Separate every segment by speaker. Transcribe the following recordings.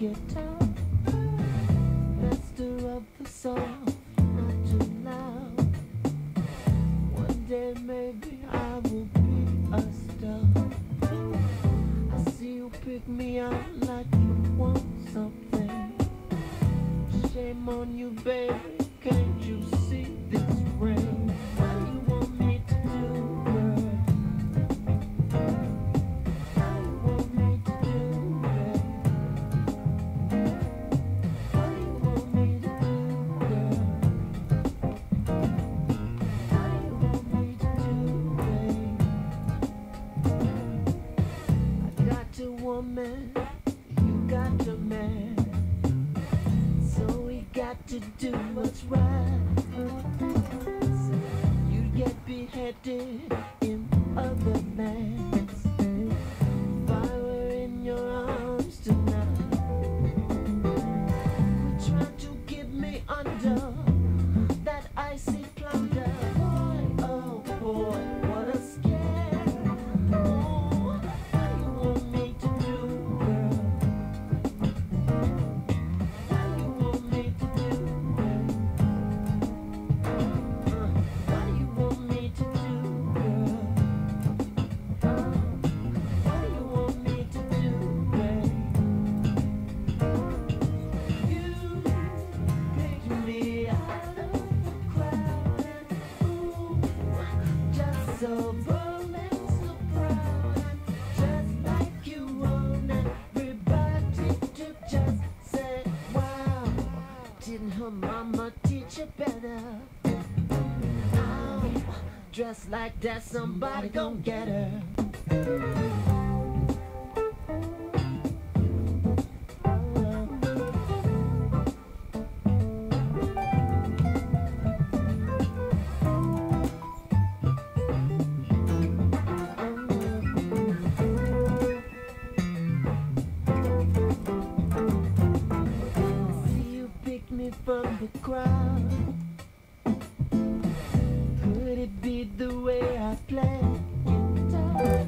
Speaker 1: guitar. Master of the not. One day maybe I will be a star. I see you pick me up like you want something. Shame on you, baby, can't you a you got a man. So we got to do what's right. You get beheaded in other lands. Like you wonder everybody just say wow didn't her mama teach her better wow just like that, somebody gon' get her. Crowd. Could it be the way I play guitar?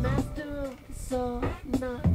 Speaker 1: Master of the song, not